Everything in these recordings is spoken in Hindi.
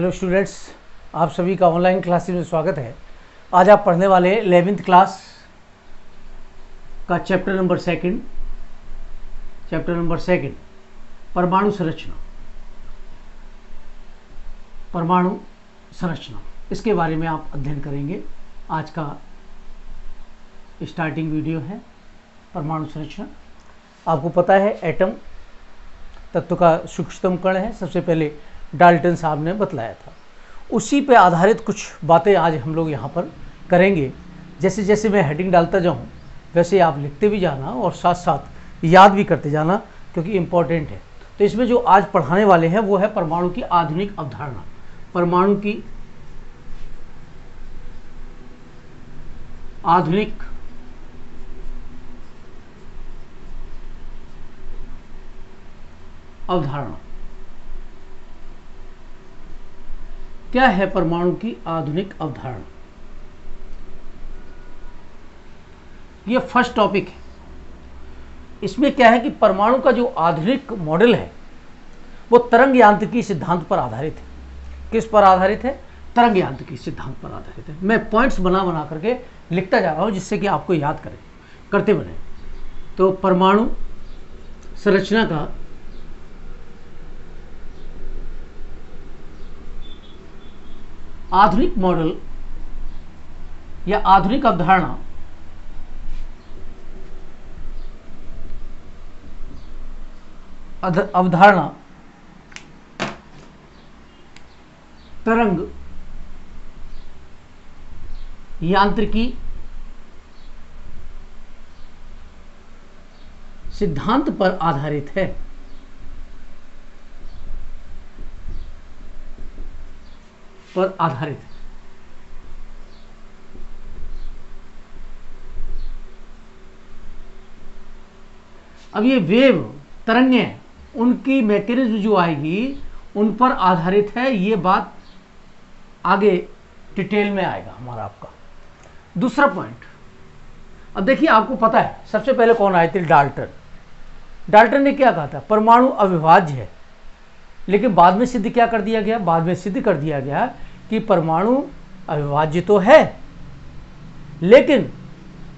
हेलो स्टूडेंट्स आप सभी का ऑनलाइन क्लासेस में स्वागत है। आज आप पढ़ने वाले एलेवेंथ क्लास का chapter number second chapter number second परमाणु संरचना। परमाणु संरचना। इसके बारे में आप अध्ययन करेंगे। आज का स्टार्टिंग वीडियो है, परमाणु संरचना। आपको पता है एटम तत्व का सूक्ष्मतम कण है। सबसे पहले डाल्टन साहब ने बतलाया था। उसी पे आधारित कुछ बातें आज हम लोग यहाँ पर करेंगे। जैसे जैसे मैं हेडिंग डालता जाऊँ, वैसे आप लिखते भी जाना और साथ साथ याद भी करते जाना, क्योंकि इम्पोर्टेंट है। तो इसमें जो आज पढ़ाने वाले हैं, वो है परमाणु की आधुनिक अवधारणा। परमाणु की आधुनिक अवधारणा। क्या है परमाणु की आधुनिक अवधारणा? ये फ़र्स्ट टॉपिक है। इसमें क्या है कि परमाणु का जो आधुनिक मॉडल है, वो तरंग यांत्रिकी सिद्धांत पर आधारित है। किस पर आधारित है? तरंग यांत्रिकी सिद्धांत पर आधारित है। मैं पॉइंट्स बना बना करके लिखता जा रहा हूँ, जिससे कि आपको याद करें, करते बने। तो परमाणु संरचना का आधुनिक मॉडल या आधुनिक अवधारणा अवधारणा तरंग यांत्रिकी सिद्धांत पर आधारित है। पर आधारित है। अब ये वेव तरंगे उनकी मैकेनिज्म जो आएगी, उन पर आधारित है, ये बात आगे डिटेल में आएगा हमारा आपका। दूसरा पॉइंट अब देखिए आपको पता है, सबसे पहले कौन आए थे? डाल्टन डाल्टन ने क्या कहा था? परमाणु अविभाज्य है। लेकिन बाद में सिद्ध क्या कर दिया गया? बाद में सिद्ध कर दिया गया कि परमाणु अविभाज्य तो है, लेकिन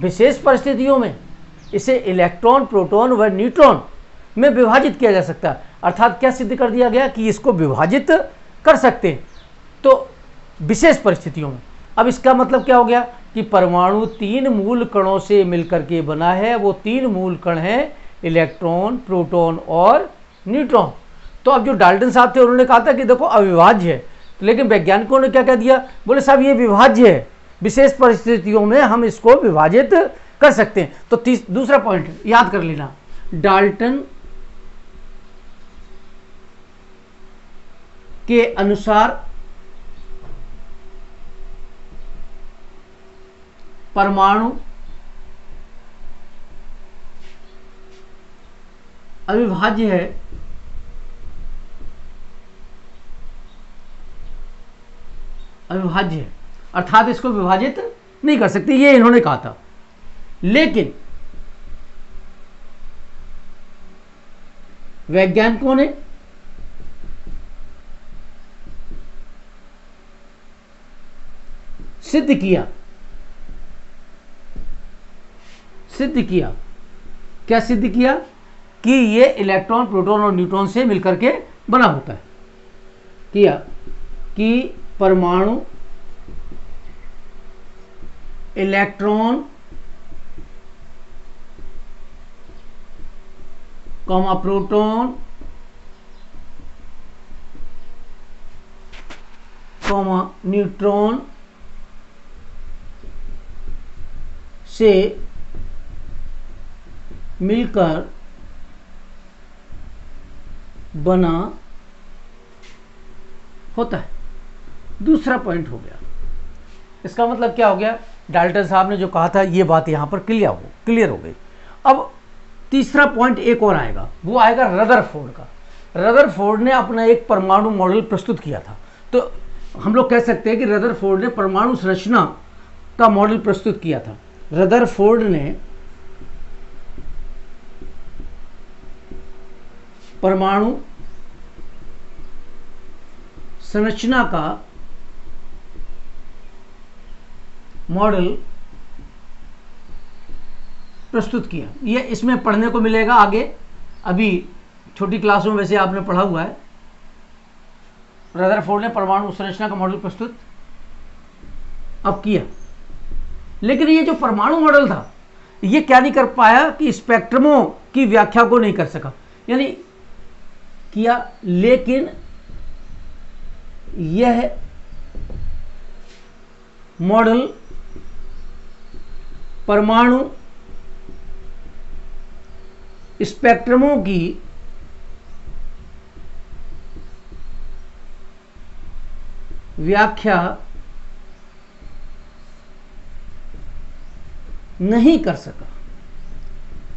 विशेष परिस्थितियों में इसे इलेक्ट्रॉन, प्रोटॉन व न्यूट्रॉन में विभाजित किया जा सकता है। अर्थात क्या सिद्ध कर दिया गया कि इसको विभाजित कर सकते हैं? तो विशेष परिस्थितियों में। अब इसका मतलब क्या हो गया कि परमाणु तीन मूल कणों से मिलकर के बना है। वो तीन मूल कण हैं, इलेक्ट्रॉन, प्रोटॉन और न्यूट्रॉन। तो अब जो डाल्टन साहब थे, उन्होंने कहा था कि देखो, अविभाज्य है। लेकिन वैज्ञानिकों ने क्या कह दिया? बोले, साहब, ये विभाज्य है। विशेष परिस्थितियों में हम इसको विभाजित कर सकते हैं। तो दूसरा पॉइंट याद कर लेना। डाल्टन के अनुसार परमाणु अविभाज्य है। अविभाज्य है। अर्थात इसको विभाजित नहीं कर सकते, ये इन्होंने कहा था। लेकिन वैज्ञानिकों ने सिद्ध किया सिद्ध किया, क्या सिद्ध किया कि ये इलेक्ट्रॉन, प्रोटॉन और न्यूट्रॉन से मिलकर के बना होता है। किया कि परमाणु electron comma proton comma neutron से मिलकर बना होता है। दूसरा पॉइंट हो गया। इसका मतलब क्या हो गया? डाल्टन साहब ने जो कहा था, ये बात यहाँ पर क्लियर हो क्लियर हो गई। अब तीसरा पॉइंट एक और आएगा। वो आएगा रदरफोर्ड का। रदरफोर्ड ने अपना एक परमाणु मॉडल प्रस्तुत किया था। तो हम लोग कह सकते हैं कि रदरफोर्ड ने परमाणु संरचना का मॉडल प्रस्तुत किया था। रदरफोर्ड ने परमाणु संरचना का मॉडल प्रस्तुत किया। ये इसमें पढ़ने को मिलेगा आगे। अभी छोटी क्लासों में वैसे आपने पढ़ा हुआ है। रदरफोर्ड ने परमाणु संरचना का मॉडल प्रस्तुत अब किया। लेकिन ये जो परमाणु मॉडल था, ये क्या नहीं कर पाया कि स्पेक्ट्रमों की व्याख्या को नहीं कर सका। यानी किया, लेकिन यह मॉडल परमाणु स्पेक्ट्रमों की व्याख्या नहीं कर सका।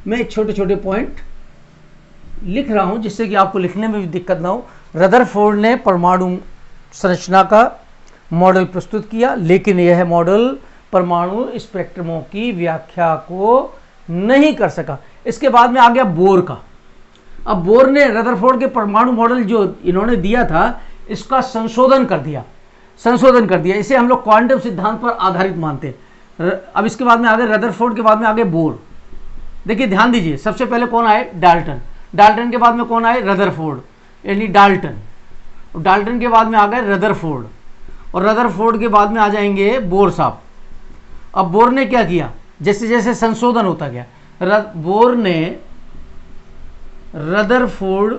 मैं छोटे छोटे पॉइंट लिख रहा हूँ, जिससे कि आपको लिखने में भी दिक्कत ना हो। रदरफोर्ड ने परमाणु संरचना का मॉडल प्रस्तुत किया, लेकिन यह मॉडल परमाणु स्पेक्ट्रमों की व्याख्या को नहीं कर सका। इसके बाद में आ गया बोर का। अब बोर ने रदरफोर्ड के परमाणु मॉडल जो इन्होंने दिया था, इसका संशोधन कर दिया। संशोधन कर दिया। इसे हम लोग क्वांटम सिद्धांत पर आधारित मानते हैं। अब इसके बाद में आ गए रदरफोर्ड के बाद में आ गए बोर। देखिए, ध्यान दीजिए, सबसे पहले कौन आए? डाल्टन डाल्टन के बाद में कौन आए? रदरफोर्ड यानी डाल्टन डाल्टन के बाद में आ गए रदरफोर्ड और रदरफोर्ड के बाद में आ जाएँगे बोर साहब। अब बोर ने क्या किया? जैसे जैसे संशोधन होता गया बोर ने रदरफोर्ड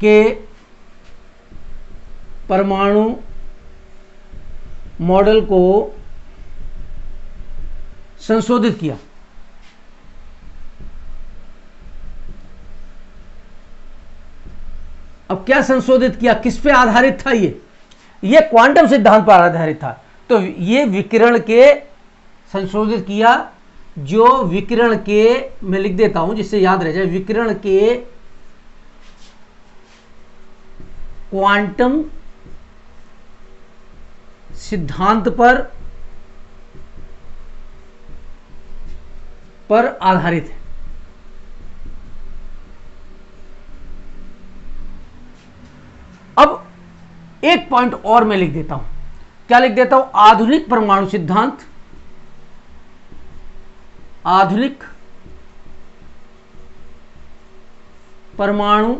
के परमाणु मॉडल को संशोधित किया। अब क्या संशोधित किया? किस पे आधारित था ये? ये क्वांटम सिद्धांत पर आधारित था। तो ये विकिरण के संशोधित किया, जो विकिरण के, मैं लिख देता हूँ जिससे याद रह जाए, विकिरण के क्वांटम सिद्धांत पर पर आधारित है। अब एक पॉइंट और मैं लिख देता हूँ। क्या लिख देता हूँ? आधुनिक परमाणु सिद्धांत। आधुनिक परमाणु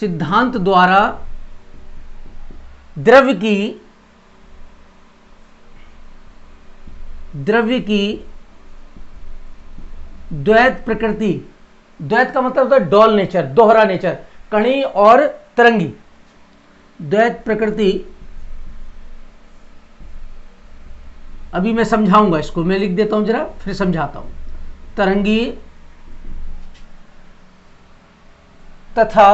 सिद्धांत द्वारा द्रव्य की द्रव्य की द्वैत प्रकृति, द्वैत का मतलब होता है डॉल नेचर, दोहरा नेचर, कणी और तरंगी। द्वैत प्रकृति, अभी मैं समझाऊँगा इसको, मैं लिख देता हूँ जरा, फिर समझाता हूँ। तरंगी तथा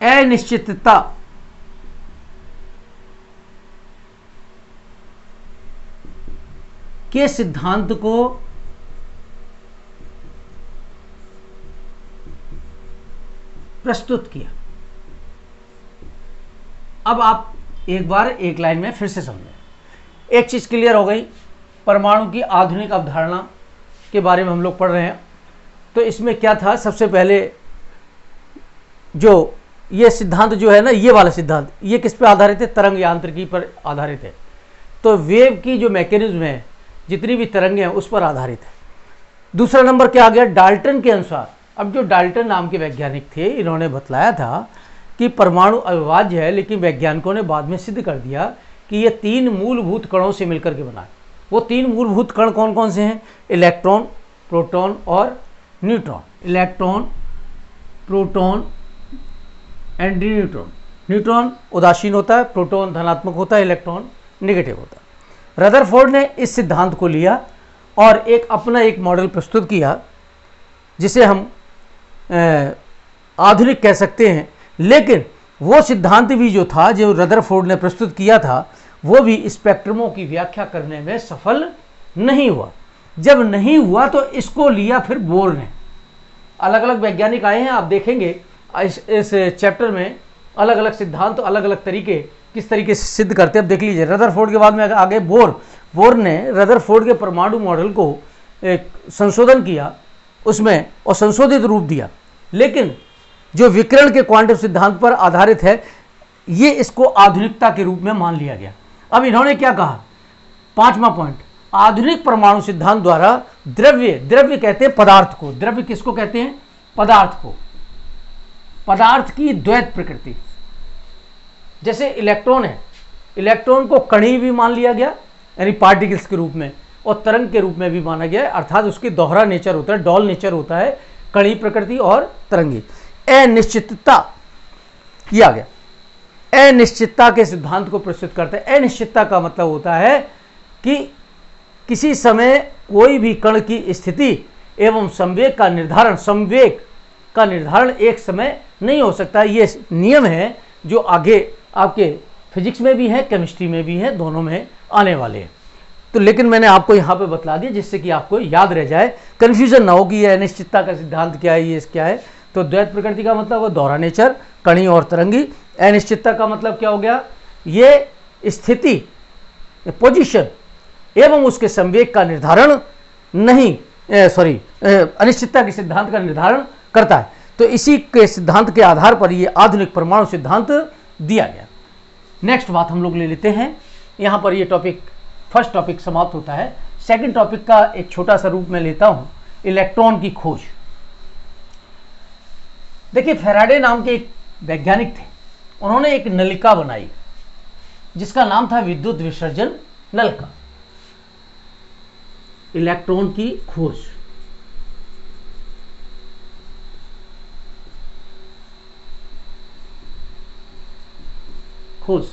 अनिश्चितता, के सिद्धांत को प्रस्तुत किया। अब आप एक बार एक लाइन में फिर से समझें। एक चीज़ क्लियर हो गई, परमाणु की आधुनिक अवधारणा के बारे में हम लोग पढ़ रहे हैं। तो इसमें क्या था? सबसे पहले जो ये सिद्धांत जो है ना, ये वाला सिद्धांत, ये किस पे आधारित है? तरंग यांत्रिकी पर आधारित है। तो वेव की जो मैकेनिज्म है, जितनी भी तरंगे हैं, उस पर आधारित है। दूसरा नंबर क्या आ गया? डाल्टन के अनुसार। अब जो डाल्टन नाम के वैज्ञानिक थे, इन्होंने बतलाया था कि परमाणु अविभाज्य है, लेकिन वैज्ञानिकों ने बाद में सिद्ध कर दिया कि ये तीन मूलभूत कणों से मिलकर के बना वो तीन मूलभूत कण कौन कौन से हैं? इलेक्ट्रॉन, प्रोटॉन और neutron. Electron, proton and neutron. Neutron उदासीन होता है, प्रोटॉन धनात्मक होता है, इलेक्ट्रॉन निगेटिव होता है। रदरफोर्ड ने इस सिद्धांत को लिया और एक अपना एक मॉडल प्रस्तुत किया, जिसे हम आधुनिक कह सकते हैं। लेकिन वो सिद्धांत भी जो था जो रदरफोर्ड ने प्रस्तुत किया था वो भी स्पेक्ट्रमों की व्याख्या करने में सफल नहीं हुआ। जब नहीं हुआ तो इसको लिया फिर बोर ने। अलग अलग वैज्ञानिक आए हैं आप देखेंगे इस, इस चैप्टर में अलग अलग सिद्धांत तो अलग अलग तरीके किस तरीके से सिद्ध करते हैं। अब देख लीजिए रदरफोर्ड के बाद में आगे बोर। बोर ने रदरफोर्ड के परमाणु मॉडल को एक संशोधन किया। उसमें और संशोधित रूप दिया। लेकिन जो विकिरण के क्वांटम सिद्धांत पर आधारित है, ये इसको आधुनिकता के रूप में मान लिया गया। अब इन्होंने क्या कहा? पांचवा पॉइंट आधुनिक परमाणु सिद्धांत द्वारा द्रव्य द्रव्य कहते हैं पदार्थ को। द्रव्य किसको कहते हैं? पदार्थ को। पदार्थ की द्वैत प्रकृति। जैसे इलेक्ट्रॉन है, इलेक्ट्रॉन को कणी भी मान लिया गया, यानी पार्टिकल्स के रूप में। और तरंग के रूप में भी माना गया है, अर्थात उसकी दोहरा नेचर होता है, डॉल नेचर होता है कणी प्रकृति और तरंगी। अनिश्चितता किया गया। अनिश्चितता के सिद्धांत को प्रस्तुत करते हैं। अनिश्चितता का मतलब होता है कि किसी समय कोई भी कण की स्थिति एवं संवेग का निर्धारण, संवेग का निर्धारण एक समय नहीं हो सकता। ये नियम है जो आगे आपके फिजिक्स में भी है, केमिस्ट्री में भी है, दोनों में आने वाले हैं। तो लेकिन मैंने आपको यहाँ पे बतला दिया जिससे कि आपको याद रह जाए। कन्फ्यूज़न ना हो कि यह अनिश्चितता का सिद्धांत क्या है, ये क्या है। तो द्वैत प्रकृति का मतलब वो दोहरा नेचर, कणी और तरंगी। अनिश्चितता का मतलब क्या हो गया? ये स्थिति पोजीशन एवं उसके संवेग का निर्धारण नहीं सॉरी अनिश्चितता के सिद्धांत का निर्धारण करता है। तो इसी के सिद्धांत के आधार पर ये आधुनिक परमाणु सिद्धांत दिया गया। नेक्स्ट बात हम लोग ले लेते हैं। यहाँ पर ये टॉपिक फ़र्स्ट टॉपिक समाप्त होता है। सेकंड टॉपिक का एक छोटा सा रूप में लेता हूँ, इलेक्ट्रॉन की खोज। देखिए, फेराडे नाम के एक वैज्ञानिक थे। उन्होंने एक नलिका बनाई, जिसका नाम था विद्युत विसर्जन नलका। इलेक्ट्रॉन की खोज। खोज।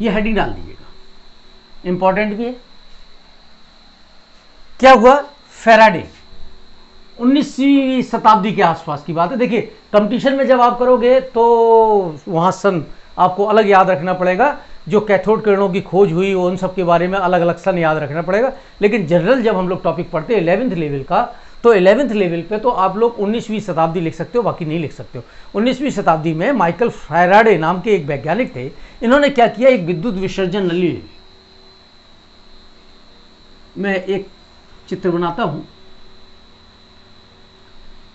ये हेडिंग डाल दीजिएगा। इंपॉर्टेंट भी है। क्या हुआ? फेराडे 19वीं शताब्दी के आसपास की बात है। देखिए कंपटीशन में जब आप करोगे तो वहाँ सन आपको अलग याद रखना पड़ेगा। जो कैथोड किरणों की खोज हुई उन सब के बारे में अलग अलग सन याद रखना पड़ेगा। लेकिन जनरल जब हम लोग टॉपिक पढ़ते हैं इलेवेंथ लेवल का तो इलेवेंथ लेवल पे तो आप लोग 19वीं शताब्दी लिख सकते हो, बाकी नहीं लिख सकते हो। 19वीं शताब्दी में माइकल फैराडे नाम के एक वैज्ञानिक थे, इन्होंने क्या किया? एक विद्युत विसर्जन नली मैं एक चित्र बनाता हूँ।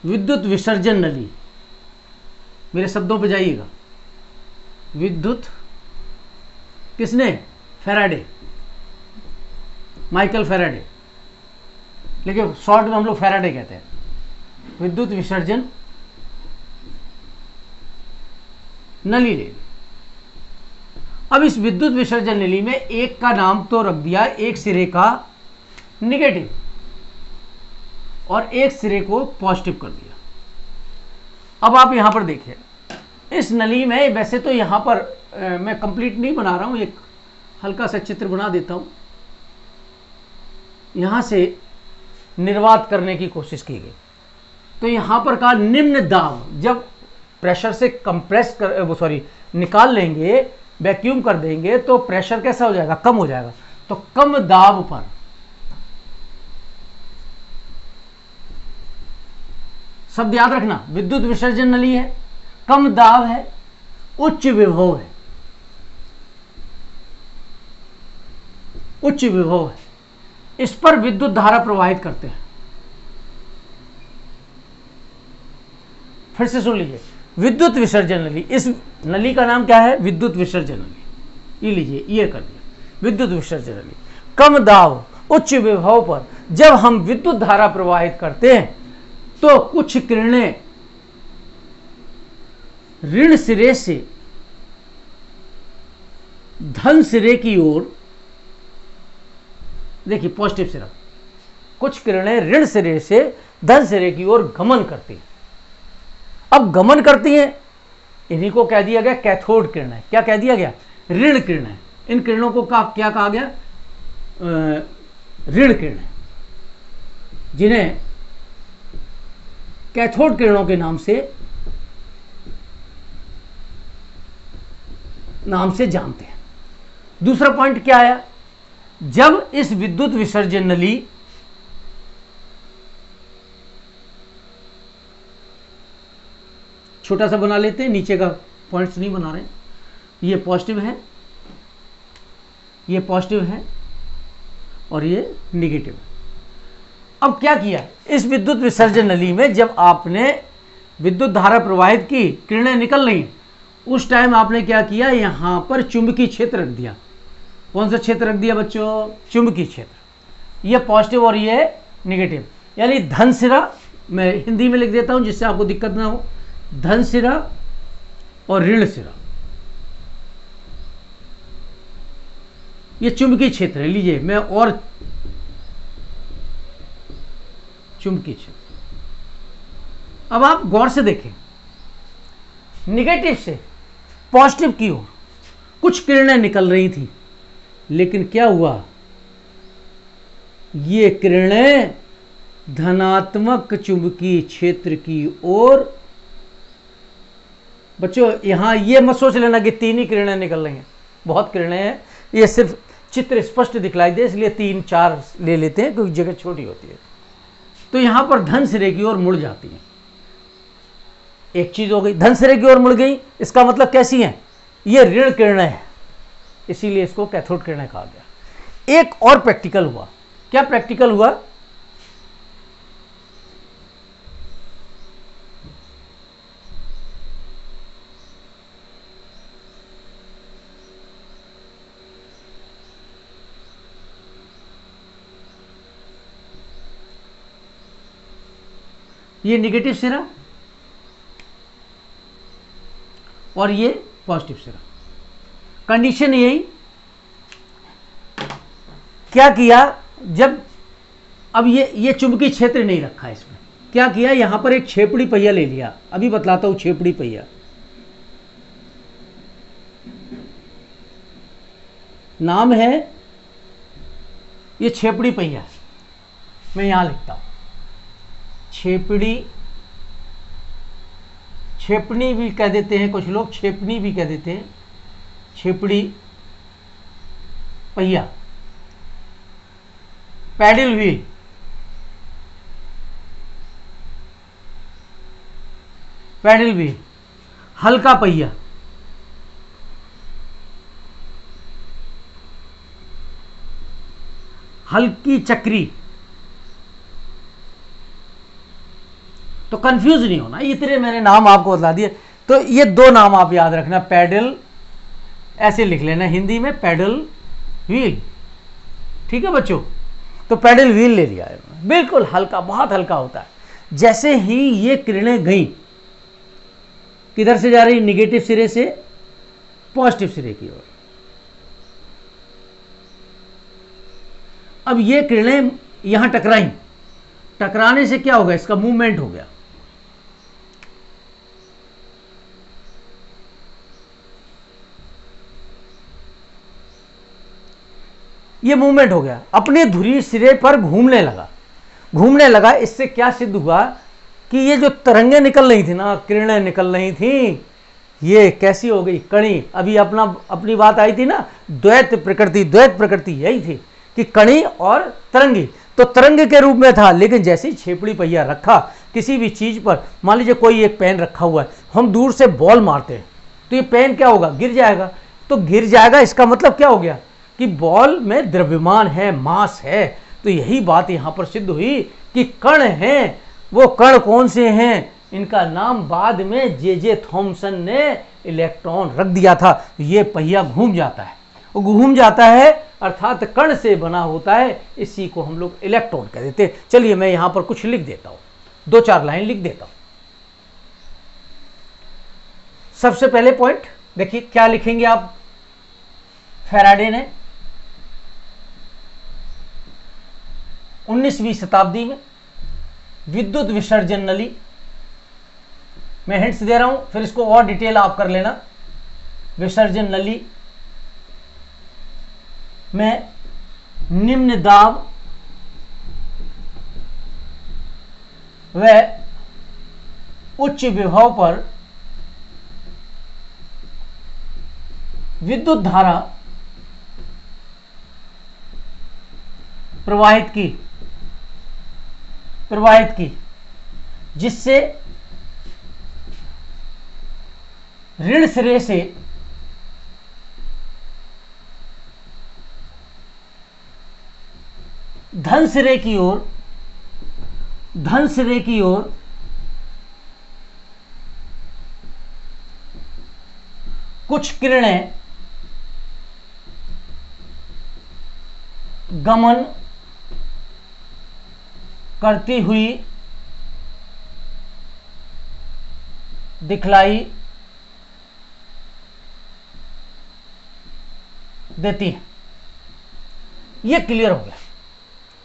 विद्युत विसर्जन नली। मेरे शब्दों पे जाइएगा। विद्युत किसने? फेराडे माइकल फेराडे लेकिन शॉर्ट में हम लोग फेराडे कहते हैं। विद्युत विसर्जन नली ले अब इस विद्युत विसर्जन नली में एक का नाम तो रख दिया एक सिरे का निगेटिव और एक सिरे को पॉजिटिव कर दिया। अब आप यहाँ पर देखिए इस नली में वैसे तो यहाँ पर आ, मैं कंप्लीट नहीं बना रहा हूँ एक हल्का सा चित्र बना देता हूँ। यहाँ से निर्वात करने की कोशिश की गई। तो यहाँ पर कहा, निम्न दाब जब प्रेशर से कंप्रेस कर वो सॉरी निकाल लेंगे वैक्यूम कर देंगे तो प्रेशर कैसा हो जाएगा? कम हो जाएगा। तो कम दाब पर। शब्द याद रखना, विद्युत विसर्जन नली है, कम दाब है, उच्च विभव है। उच्च विभव है। इस पर विद्युत धारा प्रवाहित करते हैं। फिर से सुन लीजिए। विद्युत विसर्जन नली। इस नली का नाम क्या है? विद्युत विसर्जन नली। ये लीजिए, ये कर दिया विद्युत विसर्जन नली। कम दाव उच्च विभव पर जब हम विद्युत धारा प्रवाहित करते हैं तो कुछ किरणें ऋण सिरे से, धन सिरे की ओर देखिए पॉजिटिव सिरा कुछ किरणें ऋण सिरे से धन सिरे की ओर गमन करती हैं। अब गमन करती हैं इन्हीं को कह दिया गया कैथोड किरणें क्या कह दिया गया? ऋण किरणें इन किरणों को का, क्या कहा गया? ऋण किरणें जिन्हें कैथोड किरणों के नाम से नाम से जानते हैं। दूसरा पॉइंट क्या आया? जब इस विद्युत विसर्जन नली छोटा सा बना लेते हैं, नीचे का पॉइंट्स नहीं बना रहे ये पॉजिटिव है, ये पॉजिटिव है और ये निगेटिव है। अब क्या किया? इस विद्युत विसर्जन नली में जब आपने विद्युत धारा प्रवाहित की, किरणें निकल रही, उस टाइम आपने क्या किया? यहाँ पर चुंबकीय क्षेत्र रख दिया। कौन सा क्षेत्र रख दिया बच्चों? चुंबकीय क्षेत्र। ये पॉजिटिव और ये निगेटिव यानी धन सिरा, मैं हिंदी में लिख देता हूँ जिससे आपको दिक्कत ना हो। धन सिरा और ऋण सिरा। ये चुंबकीय क्षेत्र है, लीजिए, मैं और चुंबकीय क्षेत्र। अब आप गौर से देखें। निगेटिव से पॉजिटिव की ओर कुछ किरणें निकल रही थी। लेकिन क्या हुआ? ये किरणें धनात्मक चुंबकीय क्षेत्र की ओर बच्चों, यहाँ ये मत सोच लेना कि तीन ही किरणें निकल रही हैं। बहुत किरणें हैं। ये सिर्फ़ चित्र स्पष्ट दिखलाई दे, इसलिए तीन, चार ले लेते हैं, क्योंकि जगह छोटी होती है। तो यहाँ पर धन सिरे की ओर मुड़ जाती है। एक चीज़ हो गई, धन सिरे की ओर मुड़ गई, इसका मतलब कैसी है? ये ऋण किरणें है। इसीलिए इसको कैथोड किरणें कहा गया। एक और प्रैक्टिकल हुआ। क्या प्रैक्टिकल हुआ? ये निगेटिव सिरा और ये पॉजिटिव सिरा कंडीशन यही। क्या किया? जब, अब ये ये चुंबकीय क्षेत्र नहीं रखा इसमें। क्या किया? यहाँ पर एक छेपड़ी पहिया ले लिया। अभी बतलाता हूँ छेपड़ी पहिया। नाम है ये छेपड़ी पहिया। मैं यहाँ लिखता हूँ। छेपड़ी, छेपनी भी कह देते हैं कुछ लोग, छेपनी भी कह देते हैं। छेपड़ी, पहिया। पैडल व्हील पैडल व्हील हल्का पहिया। हल्की चक्री। तो कंफ्यूज नहीं होना, इतने मैंने नाम आपको बता दिए। तो ये दो नाम आप याद रखना, पैडल ऐसे लिख लेना, हिंदी में पैडल व्हील। ठीक है बच्चों? तो पैडल व्हील ले लिया। बिल्कुल हल्का, बहुत हल्का होता है। जैसे ही ये किरणें गई, किधर से जा रही? निगेटिव सिरे से, पॉजिटिव सिरे की ओर। अब ये किरणें यहाँ टकराई। टकराने से क्या होगा इसका मूवमेंट हो गया। ये मूवमेंट हो गया। अपने धुरी सिरे पर घूमने लगा। घूमने लगा, इससे क्या सिद्ध हुआ कि ये जो तरंगे निकल रही थी ना, किरणें निकल रही थी, ये कैसी हो गई? कणी। अभी अपना, अपनी बात आई थी ना, द्वैत प्रकृति द्वैत प्रकृति यही थी कि कणी और तरंगी। तो तरंग के रूप में था, लेकिन जैसे ही छेपड़ी पहिया रखा, किसी भी चीज़ पर, मान लीजिए कोई एक पेन रखा हुआ है, हम दूर से बॉल मारते हैं तो ये पेन क्या होगा? गिर जाएगा। तो गिर जाएगा, इसका मतलब क्या हो गया? कि बॉल में द्रव्यमान है, मास है। तो यही बात यहाँ पर सिद्ध हुई कि कण हैं, वो कण कौन से हैं? इनका नाम बाद में जे जे थॉमसन ने इलेक्ट्रॉन रख दिया था। ये पहिया घूम जाता है। वो घूम जाता है, अर्थात कण से बना होता है, इसी को हम लोग इलेक्ट्रॉन कह देते चलिए मैं यहाँ पर कुछ लिख देता हूँ। दो चार लाइन लिख देता हूँ। सबसे पहले पॉइंट देखिए क्या लिखेंगे आप? फेराडे ने 19वीं शताब्दी में विद्युत विसर्जन नली। मैं हिंट्स दे रहा हूँ, फिर इसको और डिटेल आप कर लेना। विसर्जन नली में निम्न दाब व उच्च विभव पर विद्युत धारा प्रवाहित की। प्रवाहित की, जिससे ऋण सिरे से धन सिरे की ओर, धन सिरे की ओर कुछ किरणें, गमन करती हुई दिखलाई देती है। ये क्लियर हो गया।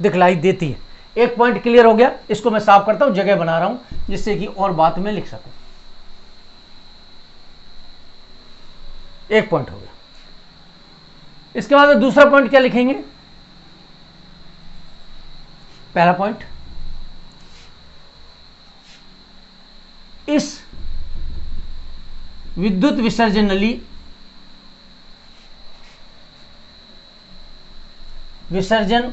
दिखलाई देती है। एक पॉइंट क्लियर हो गया। इसको मैं साफ़ करता हूँ, जगह बना रहा हूँ, जिससे कि और बात में लिख सकूँ। एक पॉइंट हो गया। इसके बाद दूसरा पॉइंट क्या लिखेंगे? पहला पॉइंट इस विद्युत विसर्जन नली विसर्जन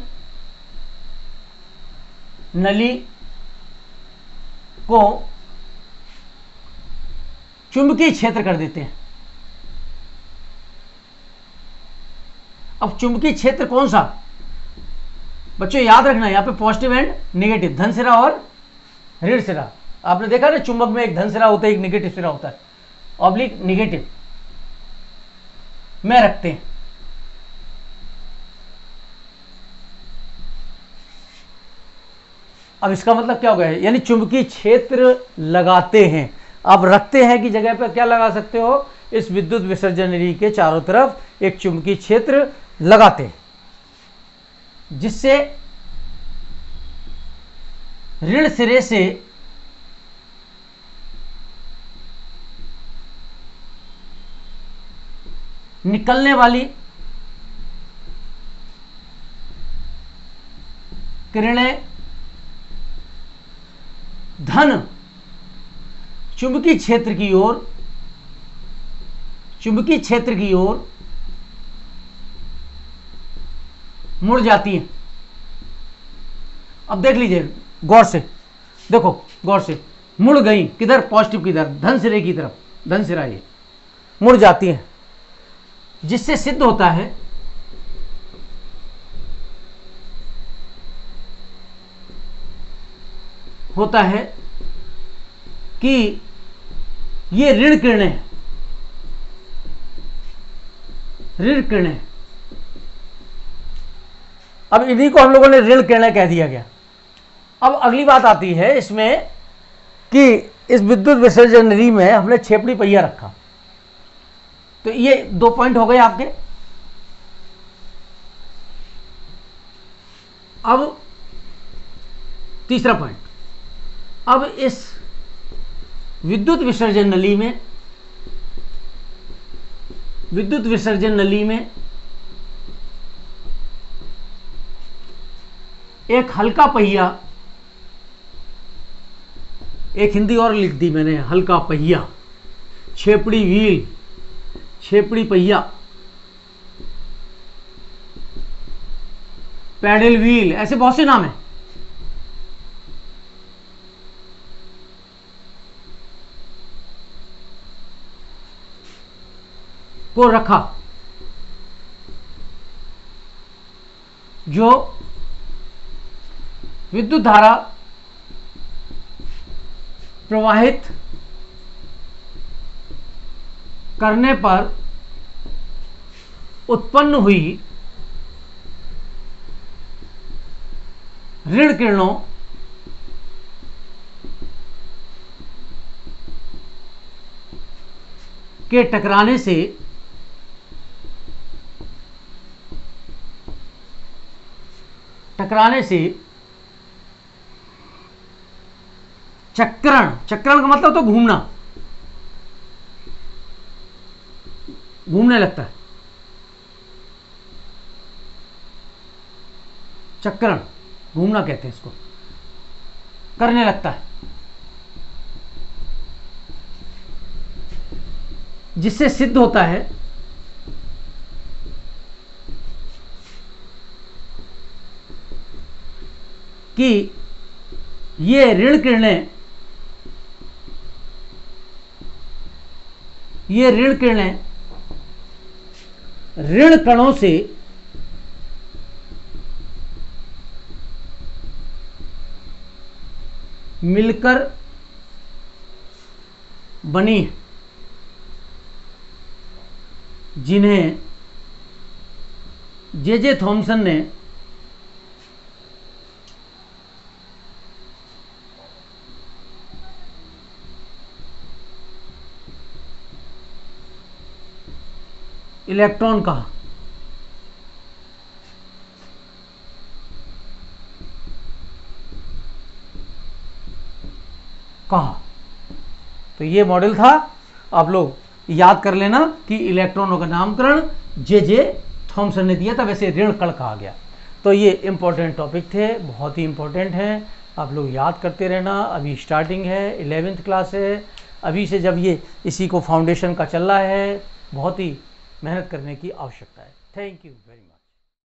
नली को चुंबकीय क्षेत्र कर देते हैं। अब चुंबकीय क्षेत्र कौन सा? बच्चों, याद रखना, यहाँ पे पॉजिटिव एंड नेगेटिव धन सिरा और ऋण सिरा आपने देखा ना, चुंबक में एक धन सिरा होता है, एक निगेटिव सिरा होता है। ऑब्लिक नेगेटिव में रखते हैं। अब इसका मतलब क्या हो गया यानी चुंबकीय क्षेत्र लगाते हैं। आप रखते हैं कि जगह पर क्या लगा सकते हो? इस विद्युत विसर्जन के चारों तरफ़ एक चुंबकीय क्षेत्र लगाते हैं। जिससे ऋण सिरे से निकलने वाली किरणें, धन चुंबकीय क्षेत्र की ओर, चुंबकीय क्षेत्र की ओर मुड़ जाती है। अब देख लीजिए, गौर से, देखो, गौर से, मुड़ गई, किधर पॉजिटिव किधर, धन सिरे की तरफ़, धन सिरा ये, मुड़ जाती है। जिससे सिद्ध होता है होता है कि ये ऋण किरणें ऋण किरणें अब इन्हीं को हम लोगों ने ऋण किरणें कह दिया गया। अब अगली बात आती है इसमें कि इस विद्युत विसर्जनरी में हमने छेपड़ी पहिया रखा। तो ये दो पॉइंट हो गए आपके। अब तीसरा पॉइंट अब इस विद्युत विसर्जन नली में, विद्युत विसर्जन नली में एक हल्का पहिया, एक हिंदी और लिख दी मैंने, हल्का पहिया, छेपड़ी व्हील छेपड़ी पहिया, पैडल व्हील, ऐसे बहुत से नाम हैं। को रखा, जो विद्युत धारा प्रवाहित करने पर उत्पन्न हुई ऋण किरणों के टकराने से टकराने से चक्रण चक्रण का मतलब तो घूमना। घूमने लगता है। चक्रण घूमना कहते हैं इसको। करने लगता है। जिससे सिद्ध होता है, कि ये ऋण किरणें, ये ऋण किरणें ऋण कणों से मिलकर बनी जिन्हें जे जे थॉमसन ने इलेक्ट्रॉन कहा? कहा? तो ये मॉडल था। आप लोग याद कर लेना कि इलेक्ट्रॉनों का नामकरण जे जे थॉमसन ने दिया था, वैसे ऋण कण कहा गया। तो ये इंपॉर्टेंट टॉपिक थे, बहुत ही इंपॉर्टेंट हैं। आप लोग याद करते रहना, अभी स्टार्टिंग है इलेवेंथ क्लास है। अभी से जब ये इसी को फाउंडेशन का चल रहा है, बहुत ही मेहनत करने की आवश्यकता है। Thank you very much